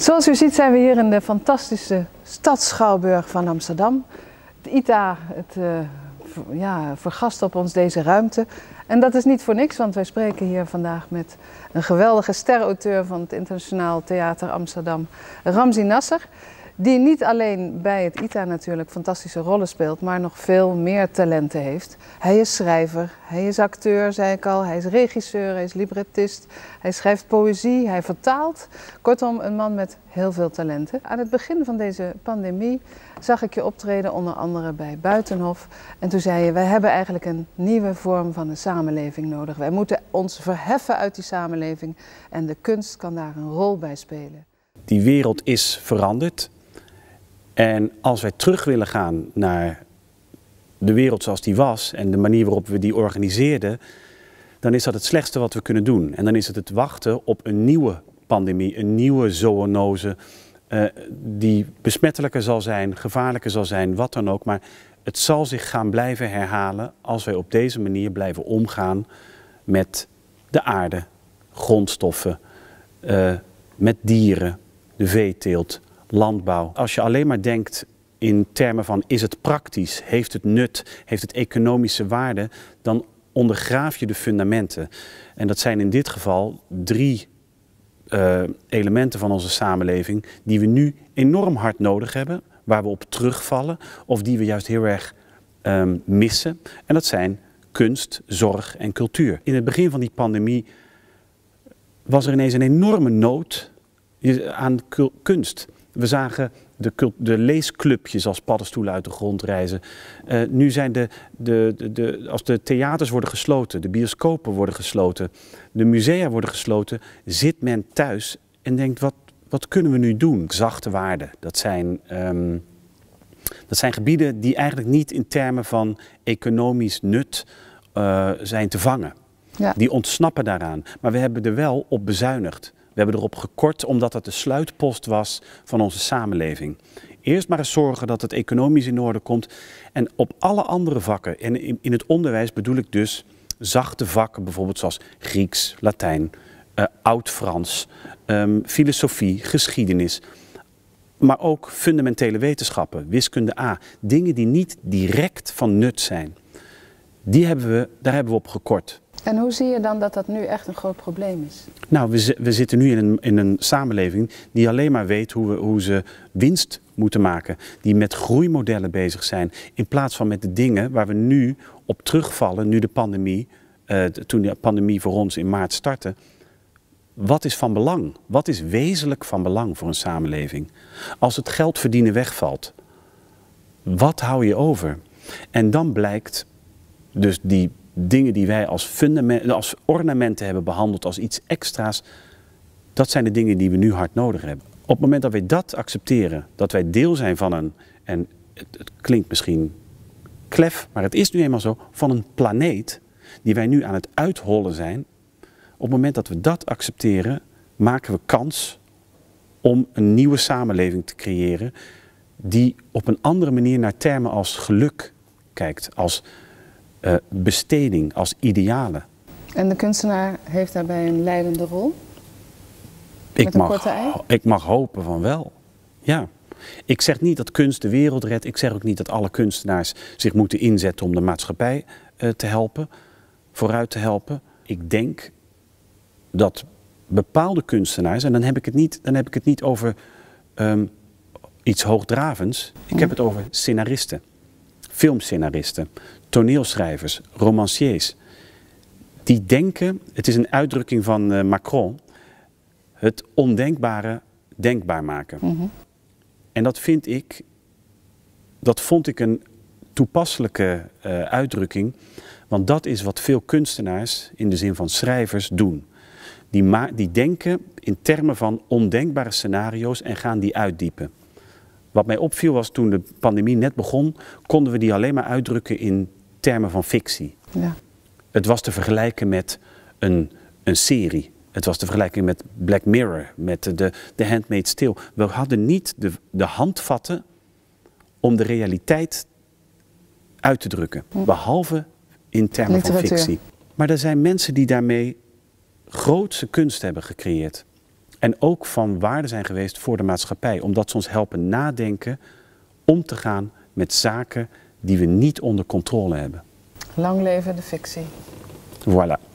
Zoals u ziet zijn we hier in de fantastische stad Schouwburg van Amsterdam. ITA het, uh, ja, vergast op ons deze ruimte. En dat is niet voor niks, want wij spreken hier vandaag met een geweldige sterauteur van het Internationaal Theater Amsterdam, Ramzi Nasser. Die niet alleen bij het ITA natuurlijk fantastische rollen speelt, maar nog veel meer talenten heeft. Hij is schrijver, hij is acteur, zei ik al, hij is regisseur, hij is librettist, hij schrijft poëzie, hij vertaalt. Kortom, een man met heel veel talenten. Aan het begin van deze pandemie zag ik je optreden onder andere bij Buitenhof. En toen zei je, wij hebben eigenlijk een nieuwe vorm van de samenleving nodig. Wij moeten ons verheffen uit die samenleving en de kunst kan daar een rol bij spelen. Die wereld is veranderd. En als wij terug willen gaan naar de wereld zoals die was en de manier waarop we die organiseerden, dan is dat het slechtste wat we kunnen doen. En dan is het het wachten op een nieuwe pandemie, een nieuwe zoonose, uh, die besmettelijker zal zijn, gevaarlijker zal zijn, wat dan ook. Maar het zal zich gaan blijven herhalen als wij op deze manier blijven omgaan met de aarde, grondstoffen, uh, met dieren, de veeteelt, landbouw. Als je alleen maar denkt in termen van is het praktisch, heeft het nut, heeft het economische waarde, dan ondergraaf je de fundamenten. En dat zijn in dit geval drie uh, elementen van onze samenleving die we nu enorm hard nodig hebben, waar we op terugvallen of die we juist heel erg um, missen. En dat zijn kunst, zorg en cultuur. In het begin van die pandemie was er ineens een enorme nood aan kunst. We zagen de, de, leesclubjes als paddenstoelen uit de grond reizen. Uh, nu zijn de, de, de, de, als de theaters worden gesloten, de bioscopen worden gesloten, de musea worden gesloten, zit men thuis en denkt: wat, wat kunnen we nu doen? Zachte waarden, dat zijn, um, dat zijn gebieden die eigenlijk niet in termen van economisch nut uh, zijn te vangen. Ja. Die ontsnappen daaraan. Maar we hebben er wel op bezuinigd. We hebben erop gekort omdat het de sluitpost was van onze samenleving. Eerst maar eens zorgen dat het economisch in orde komt. En op alle andere vakken, en in het onderwijs bedoel ik dus zachte vakken, bijvoorbeeld zoals Grieks, Latijn, uh, Oud-Frans, um, filosofie, geschiedenis. Maar ook fundamentele wetenschappen, wiskunde A. Dingen die niet direct van nut zijn. Die hebben we, daar hebben we op gekort. En hoe zie je dan dat dat nu echt een groot probleem is? Nou, we, we zitten nu in een, in een samenleving die alleen maar weet hoe, we, hoe ze winst moeten maken. Die met groeimodellen bezig zijn. In plaats van met de dingen waar we nu op terugvallen, nu de pandemie, uh, toen de pandemie voor ons in maart startte. Wat is van belang? Wat is wezenlijk van belang voor een samenleving? Als het geld verdienen wegvalt, wat hou je over? En dan blijkt dus die dingen die wij als, als ornamenten hebben behandeld, als iets extra's, dat zijn de dingen die we nu hard nodig hebben. Op het moment dat wij dat accepteren, dat wij deel zijn van een, en het, het klinkt misschien klef, maar het is nu eenmaal zo, van een planeet die wij nu aan het uithollen zijn. Op het moment dat we dat accepteren, maken we kans om een nieuwe samenleving te creëren die op een andere manier naar termen als geluk kijkt, als uh, besteding, als idealen. En de kunstenaar heeft daarbij een leidende rol? Ik mag, ik mag hopen van wel. Ja. Ik zeg niet dat kunst de wereld redt. Ik zeg ook niet dat alle kunstenaars zich moeten inzetten om de maatschappij uh, te helpen, vooruit te helpen. Ik denk dat bepaalde kunstenaars, en dan heb ik het niet, dan heb ik het niet over um, iets hoogdravends. Ik heb het over scenaristen, filmscenaristen, toneelschrijvers, romanciers, die denken, het is een uitdrukking van uh, Macron, het ondenkbare denkbaar maken. Mm -hmm. En dat vind ik, dat vond ik een toepasselijke uh, uitdrukking, want dat is wat veel kunstenaars in de zin van schrijvers doen. Die, die denken in termen van ondenkbare scenario's en gaan die uitdiepen. Wat mij opviel was toen de pandemie net begon, konden we die alleen maar uitdrukken in termen van fictie. Ja. Het was te vergelijken met een, een serie. Het was te vergelijken met Black Mirror, met de, de Handmaid's Tale. We hadden niet de, de handvatten om de realiteit uit te drukken. Hm. Behalve in termen van fictie. Maar er zijn mensen die daarmee grootse kunst hebben gecreëerd. En ook van waarde zijn geweest voor de maatschappij, omdat ze ons helpen nadenken om te gaan met zaken die we niet onder controle hebben. Lang leven de fictie. Voilà.